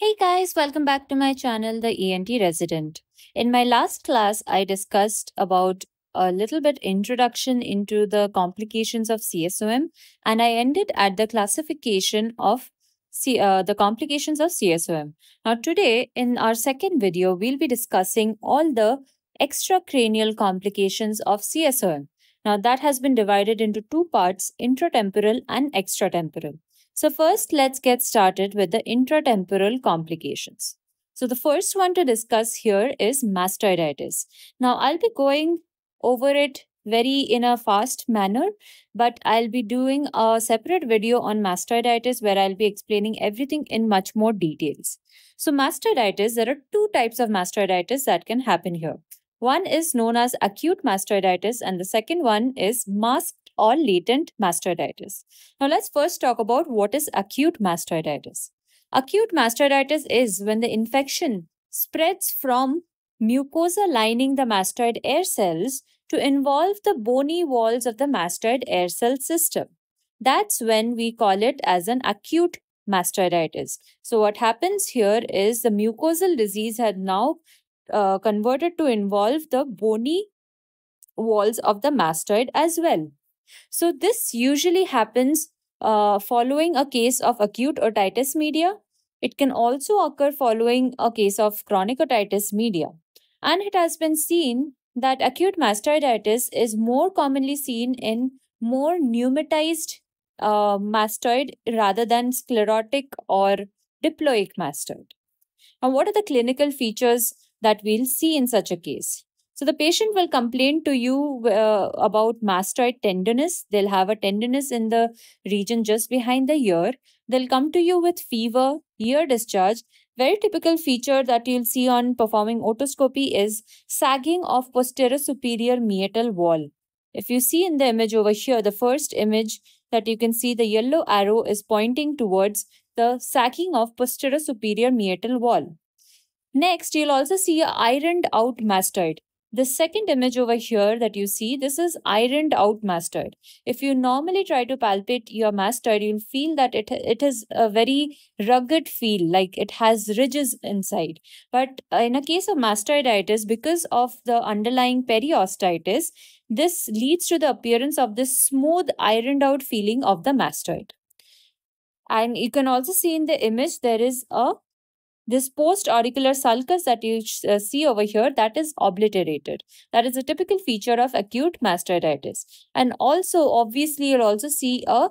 Hey guys, welcome back to my channel, The ENT Resident. In my last class, I discussed about a little bit introduction into the complications of CSOM and I ended at the classification of C- uh, the complications of CSOM. Now today, in our second video, we'll be discussing all the extracranial complications of CSOM. Now that has been divided into two parts, intratemporal and extratemporal. So first, let's get started with the intratemporal complications. So the first one to discuss here is mastoiditis. Now I'll be going over it very in a fast manner, but I'll be doing a separate video on mastoiditis where I'll be explaining everything in much more details. So mastoiditis, there are two types of mastoiditis that can happen here. One is known as acute mastoiditis and the second one is masked or latent mastoiditis. Now, let's first talk about what is acute mastoiditis. Acute mastoiditis is when the infection spreads from mucosa lining the mastoid air cells to involve the bony walls of the mastoid air cell system. That's when we call it as an acute mastoiditis. So, what happens here is the mucosal disease had now uh, converted to involve the bony walls of the mastoid as well. So, this usually happens uh, following a case of acute otitis media. It can also occur following a case of chronic otitis media. And it has been seen that acute mastoiditis is more commonly seen in more pneumatized uh, mastoid rather than sclerotic or diploic mastoid. Now, what are the clinical features that we'll see in such a case? So the patient will complain to you uh, about mastoid tenderness. They'll have a tenderness in the region just behind the ear. They'll come to you with fever, ear discharge. Very typical feature that you'll see on performing otoscopy is sagging of posterior superior meatal wall. If you see in the image over here, the first image that you can see the yellow arrow is pointing towards the sagging of posterior superior meatal wall. Next, you'll also see a ironed out mastoid. The second image over here that you see, this is ironed out mastoid. If you normally try to palpate your mastoid, you'll feel that it, it is a very rugged feel, like it has ridges inside. But in a case of mastoiditis, because of the underlying periostitis, this leads to the appearance of this smooth ironed out feeling of the mastoid. And you can also see in the image, there is a this post-auricular sulcus that you uh, see over here, that is obliterated. That is a typical feature of acute mastoiditis. And also, obviously, you'll also see a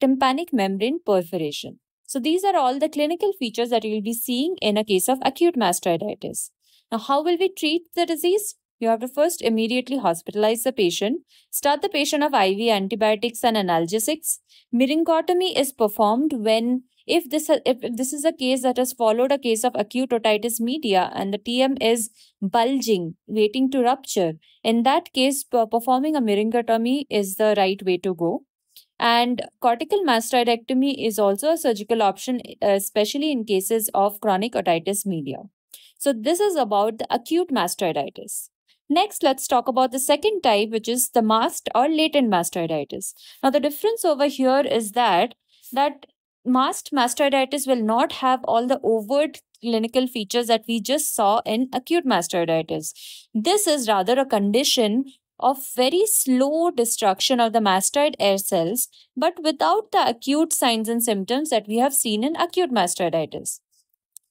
tympanic membrane perforation. So these are all the clinical features that you'll be seeing in a case of acute mastoiditis. Now, how will we treat the disease? You have to first immediately hospitalize the patient, start the patient of IV antibiotics and analgesics. Myringotomy is performed when if this if this is a case that has followed a case of acute otitis media and the tm is bulging waiting to rupture in that case performing a myringotomy is the right way to go. And cortical mastoidectomy is also a surgical option especially in cases of chronic otitis media. So this is about the acute mastoiditis. Next, let's talk about the second type, which is the masked or latent mastoiditis. Now, the difference over here is that that masked mastoiditis will not have all the overt clinical features that we just saw in acute mastoiditis. This is rather a condition of very slow destruction of the mastoid air cells, but without the acute signs and symptoms that we have seen in acute mastoiditis.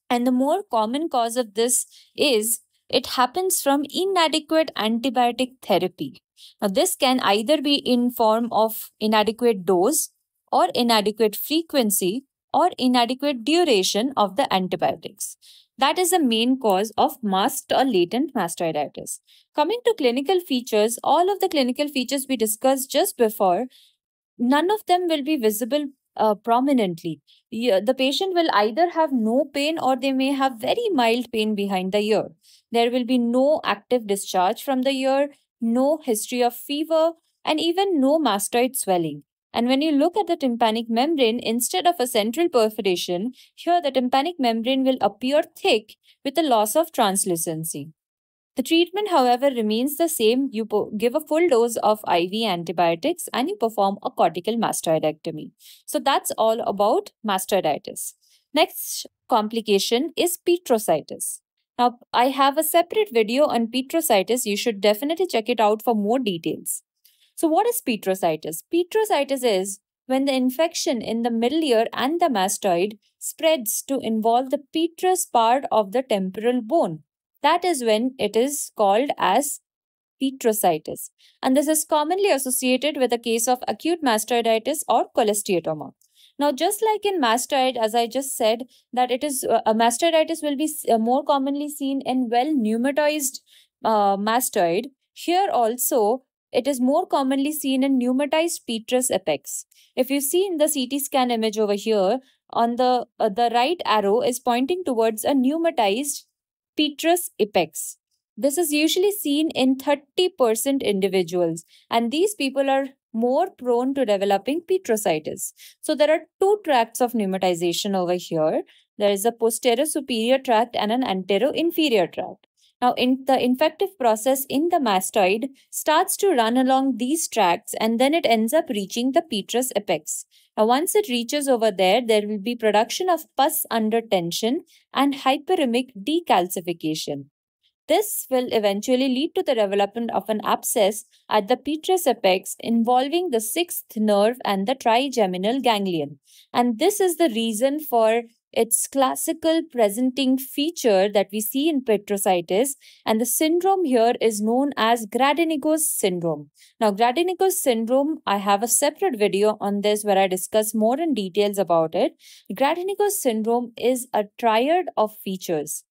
And the more common cause of this is it happens from inadequate antibiotic therapy. Now, this can either be in form of inadequate dose or inadequate frequency or inadequate duration of the antibiotics. That is the main cause of masked or latent mastoiditis. Coming to clinical features, all of the clinical features we discussed just before, none of them will be visible uh, prominently. The patient will either have no pain or they may have very mild pain behind the ear. There will be no active discharge from the ear, no history of fever, and even no mastoid swelling. And when you look at the tympanic membrane, instead of a central perforation, here the tympanic membrane will appear thick with a loss of translucency. The treatment, however, remains the same. You give a full dose of IV antibiotics and you perform a cortical mastoidectomy. So that's all about mastoiditis. Next complication is petrositis. Now, I have a separate video on petrositis. You should definitely check it out for more details. So, what is petrositis? Petrositis is when the infection in the middle ear and the mastoid spreads to involve the petrous part of the temporal bone. That is when it is called as petrositis. And this is commonly associated with a case of acute mastoiditis or cholesteatoma. Now, just like in mastoid, as I just said, that it is uh, a mastoiditis will be uh, more commonly seen in well pneumatized uh, mastoid. Here also, it is more commonly seen in pneumatized petrous apex. If you see in the CT scan image over here, on the uh, the right arrow is pointing towards a pneumatized petrous apex. This is usually seen in 30% individuals, and these people are more prone to developing petrositis. So there are two tracts of pneumatization over here. There is a posterior superior tract and an anterior inferior tract. Now, in the infective process in the mastoid starts to run along these tracts and then it ends up reaching the petrous apex. Now, once it reaches over there, there will be production of pus under tension and hyperemic decalcification. This will eventually lead to the development of an abscess at the petrous apex involving the sixth nerve and the trigeminal ganglion. And this is the reason for its classical presenting feature that we see in petrositis and the syndrome here is known as Gradenigo's syndrome. Now Gradenigo's syndrome I have a separate video on this where I discuss more in details about it. Gradenigo's syndrome is a triad of features.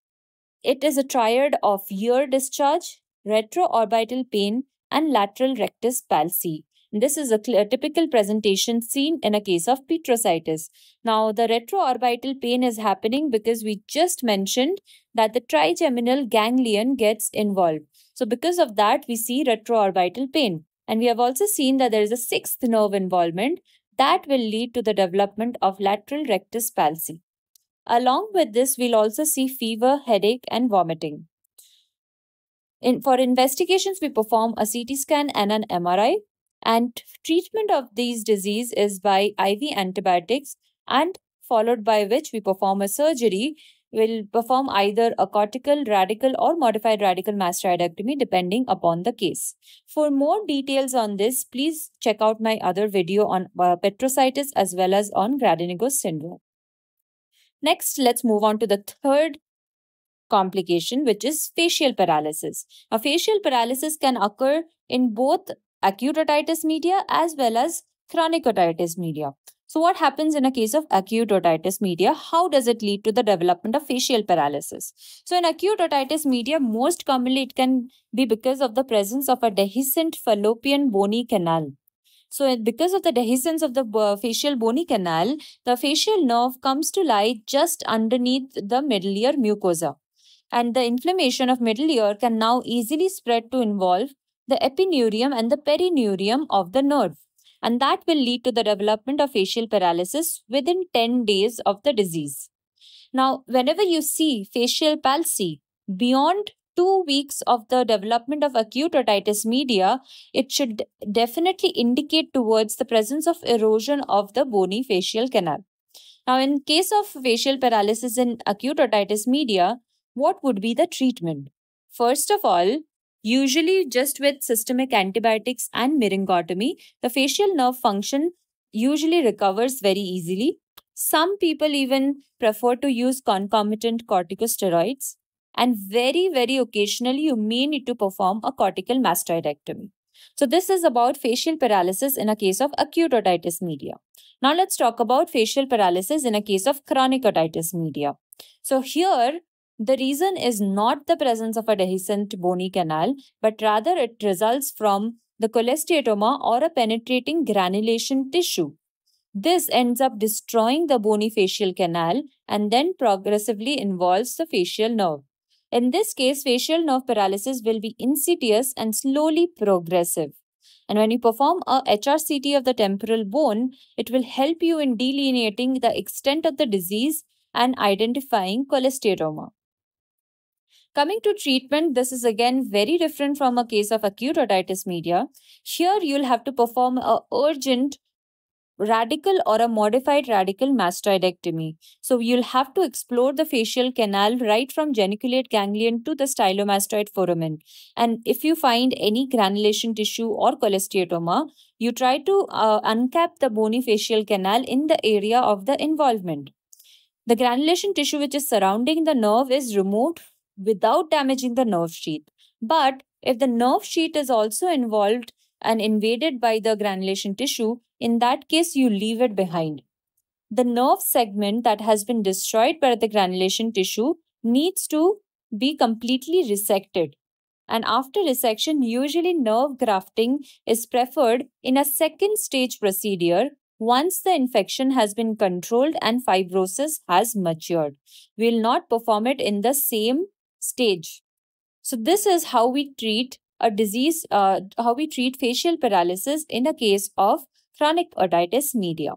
It is a triad of ear discharge, retroorbital pain, and lateral rectus palsy. This is a, typical presentation seen in a case of petrositis. Now, the retroorbital pain is happening because we just mentioned that the trigeminal ganglion gets involved. So, because of that, we see retroorbital pain. And we have also seen that there is a sixth nerve involvement that will lead to the development of lateral rectus palsy. Along with this, we'll also see fever, headache, and vomiting. In, for investigations, we perform a CT scan and an MRI. And treatment of these disease is by IV antibiotics and followed by which we perform a surgery. We'll perform either a cortical, radical, or modified radical mastoidectomy depending upon the case. For more details on this, please check out my other video on uh, as well as on Gradenigo's syndrome. Next, let's move on to the third complication, which is facial paralysis. A facial paralysis can occur in both acute otitis media as well as chronic otitis media. So, what happens in a case of acute otitis media? How does it lead to the development of facial paralysis? So, in acute otitis media, most commonly it can be because of the presence of a dehiscent fallopian bony canal. So, because of the dehiscence of the facial bony canal, the facial nerve comes to lie just underneath the middle ear mucosa. And the inflammation of middle ear can now easily spread to involve the epineurium and the perineurium of the nerve. And that will lead to the development of facial paralysis within 10 days of the disease. Now, whenever you see facial palsy beyond two weeks of the development of acute otitis media, it should definitely indicate towards the presence of erosion of the bony facial canal. Now, in case of facial paralysis in acute otitis media, what would be the treatment? First of all, usually just with systemic antibiotics and myringotomy, the facial nerve function usually recovers very easily. Some people even prefer to use concomitant corticosteroids and very, very occasionally you may need to perform a cortical mastoidectomy. So this is about facial paralysis in a case of acute otitis media. Now let's talk about facial paralysis in a case of chronic otitis media. So here, the reason is not the presence of a dehiscent bony canal, but rather it results from the cholesteatoma or a penetrating granulation tissue. This ends up destroying the bony facial canal and then progressively involves the facial nerve. In this case, facial nerve paralysis will be insidious and slowly progressive. And when you perform a HRCT of the temporal bone, it will help you in delineating the extent of the disease and identifying cholesteatoma. Coming to treatment, this is again very different from a case of acute otitis media. Here, you'll have to perform a urgent radical or a modified radical mastoidectomy. So you'll have to explore the facial canal right from geniculate ganglion to the stylomastoid foramen. And if you find any granulation tissue or cholesteatoma, you try to uh, uncap the bony facial canal in the area of the involvement. The granulation tissue which is surrounding the nerve is removed without damaging the nerve sheath. But if the nerve sheath is also involved and invaded by the granulation tissue, in that case, you leave it behind. The nerve segment that has been destroyed by the granulation tissue needs to be completely resected. And after resection, usually nerve grafting is preferred in a second stage procedure once the infection has been controlled and fibrosis has matured. We will not perform it in the same stage. So, this is how we treat a disease, uh, how we treat facial paralysis in a case of chronic otitis media.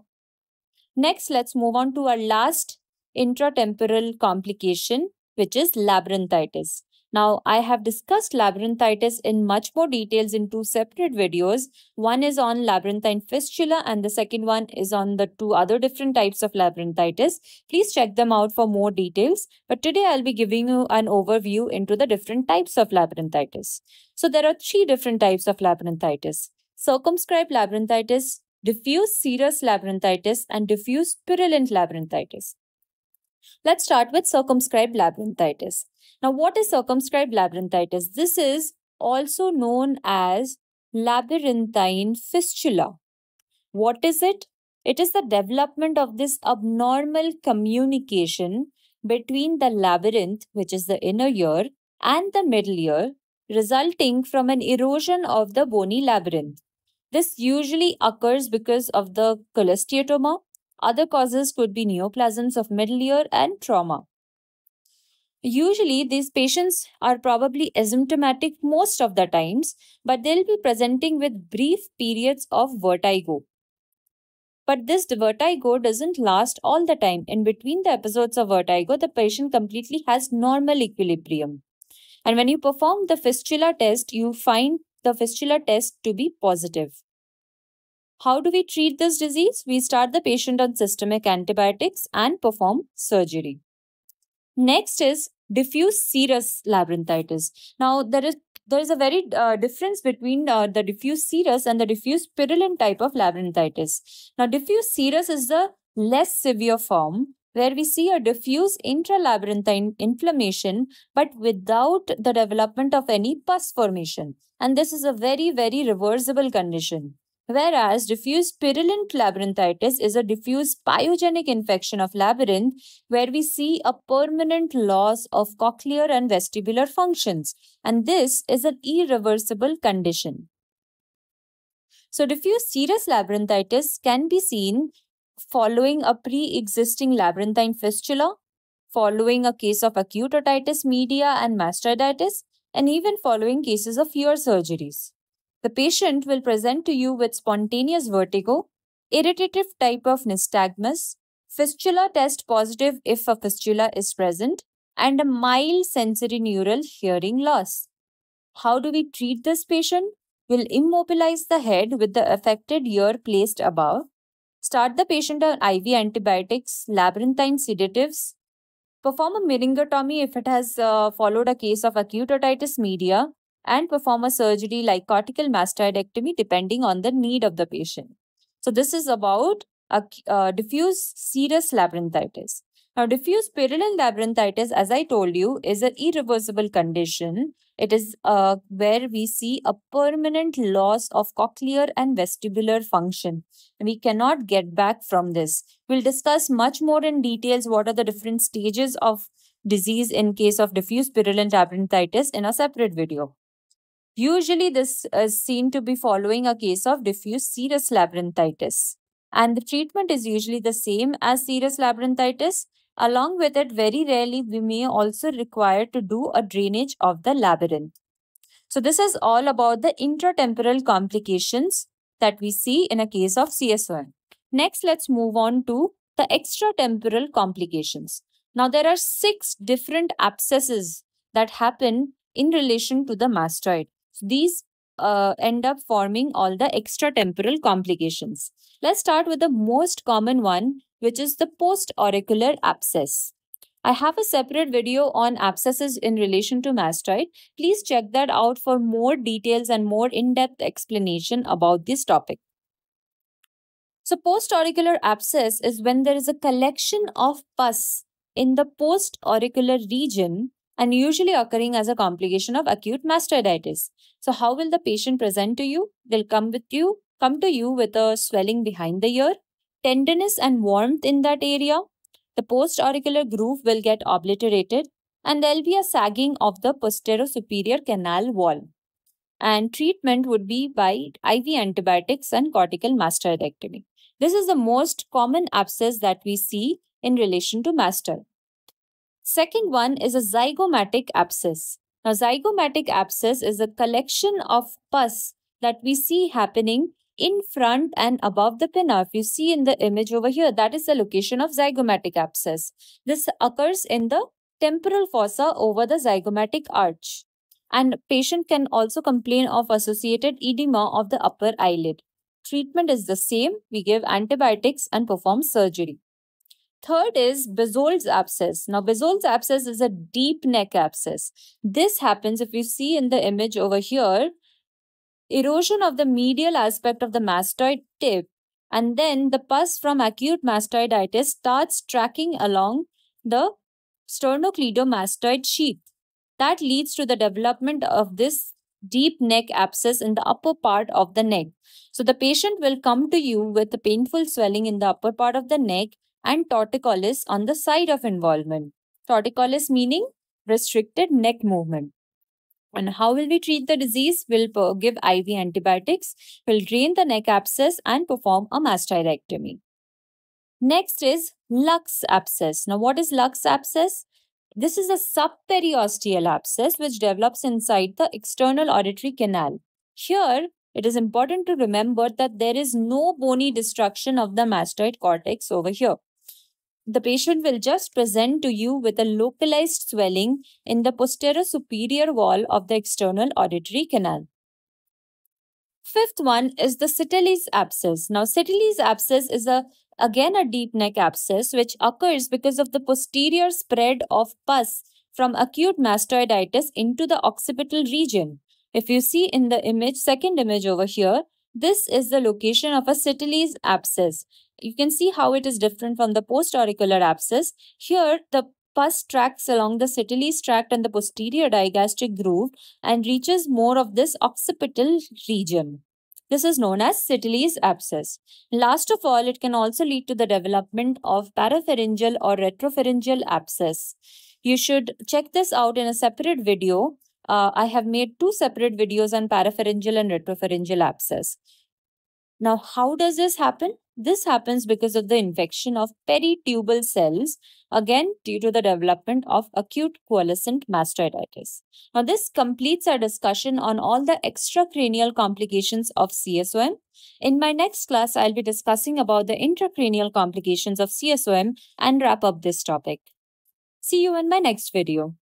Next, let's move on to our last intratemporal complication, which is labyrinthitis. Now, I have discussed labyrinthitis in much more details in two separate videos. One is on labyrinthine fistula and the second one is on the two other different types of labyrinthitis. Please check them out for more details. But today I'll be giving you an overview into the different types of labyrinthitis. So there are three different types of labyrinthitis. Circumscribed labyrinthitis, diffuse serous labyrinthitis, and diffuse purulent labyrinthitis. Let's start with circumscribed labyrinthitis. Now, what is circumscribed labyrinthitis? This is also known as labyrinthine fistula. What is it? It is the development of this abnormal communication between the labyrinth, which is the inner ear, and the middle ear, resulting from an erosion of the bony labyrinth. This usually occurs because of the cholesteatoma. Other causes could be neoplasms of middle ear and trauma. Usually, these patients are probably asymptomatic most of the times, but they'll be presenting with brief periods of vertigo. But this vertigo doesn't last all the time. In between the episodes of vertigo, the patient completely has normal equilibrium. And when you perform the fistula test, you find the fistula test to be positive. How do we treat this disease? We start the patient on systemic antibiotics and perform surgery. Next is diffuse serous labyrinthitis. Now, there is there is a very uh, difference between uh, the diffuse serous and the diffuse purulent type of labyrinthitis. Now, diffuse serous is the less severe form where we see a diffuse intralabyrinthine inflammation but without the development of any pus formation. And this is a very, very reversible condition. Whereas diffuse purulent labyrinthitis is a diffuse pyogenic infection of labyrinth where we see a permanent loss of cochlear and vestibular functions. And this is an irreversible condition. So diffuse serous labyrinthitis can be seen following a pre-existing labyrinthine fistula, following a case of acute otitis media and mastoiditis, and even following cases of ear surgeries. The patient will present to you with spontaneous vertigo, irritative type of nystagmus, fistula test positive if a fistula is present, and a mild sensorineural hearing loss. How do we treat this patient? We'll immobilize the head with the affected ear placed above. Start the patient on IV antibiotics, labyrinthine sedatives. Perform a myringotomy if it has uh, followed a case of acute otitis media and perform a surgery like cortical mastoidectomy depending on the need of the patient. So this is about a, diffuse serous labyrinthitis. Now, diffuse purulent labyrinthitis, as I told you, is an irreversible condition. It is uh, where we see a permanent loss of cochlear and vestibular function. We cannot get back from this. We'll discuss much more in details what are the different stages of disease in case of diffuse purulent labyrinthitis in a separate video. Usually, this is seen to be following a case of diffuse serous labyrinthitis. And the treatment is usually the same as serous labyrinthitis. Along with it, very rarely, we may also require to do a drainage of the labyrinth. So, this is all about the intratemporal complications that we see in a case of CSOM. Next, let's move on to the extratemporal complications. Now, there are six different abscesses that happen in relation to the mastoid. These uh, end up forming all the extratemporal complications. Let's start with the most common one, which is the post-auricular abscess. I have a separate video on abscesses in relation to mastoid. Please check that out for more details and more in-depth explanation about this topic. So post-auricular abscess is when there is a collection of pus in the post-auricular region and usually occurring as a complication of acute mastoiditis. So how will the patient present to you? They'll come with you, come to you with a swelling behind the ear, tenderness and warmth in that area, the post-auricular groove will get obliterated and there will be a sagging of the posterior-superior canal wall. And treatment would be by IV antibiotics and cortical mastoidectomy. This is the most common abscess that we see in relation to mastoid. Second one is a zygomatic abscess. Now, zygomatic abscess is a collection of pus that we see happening in front and above the pinna. If you see in the image over here, that is the location of zygomatic abscess. This occurs in the temporal fossa over the zygomatic arch. And patient can also complain of associated edema of the upper eyelid. Treatment is the same. We give antibiotics and perform surgery. Third is Bezold's abscess. Now, Bezold's abscess is a deep neck abscess. This happens if you see in the image over here, erosion of the medial aspect of the mastoid tip, and then the pus from acute mastoiditis starts tracking along the sternocleidomastoid sheath. That leads to the development of this deep neck abscess in the upper part of the neck. So the patient will come to you with a painful swelling in the upper part of the neck and torticollis on the side of involvement. Torticollis meaning restricted neck movement. And how will we treat the disease? We'll give IV antibiotics, we'll drain the neck abscess and perform a mastoidectomy. Next is Luc's abscess. Now, what is Luc's abscess? This is a subperiosteal abscess which develops inside the external auditory canal. Here, it is important to remember that there is no bony destruction of the mastoid cortex over here the patient will just present to you with a localized swelling in the posterior superior wall of the external auditory canal. Fifth one is the Citelli's abscess. Now, Citelli's abscess is a again a deep neck abscess which occurs because of the posterior spread of pus from acute mastoiditis into the occipital region. If you see in the image, second image over here, this is the location of a Citelli's abscess you can see how it is different from the post-auricular abscess. Here, the pus tracks along the Citelli's tract and the posterior digastric groove and reaches more of this occipital region. This is known as Citelli's abscess. Last of all, it can also lead to the development of parapharyngeal or retropharyngeal abscess. You should check this out in a separate video. Uh, I have made two separate videos on parapharyngeal and retropharyngeal abscess. Now, how does this happen? This happens because of the infection of peritubal cells, again due to the development of acute coalescent mastoiditis. Now, this completes our discussion on all the extracranial complications of CSOM. In my next class, I'll be discussing about the intracranial complications of CSOM and wrap up this topic. See you in my next video.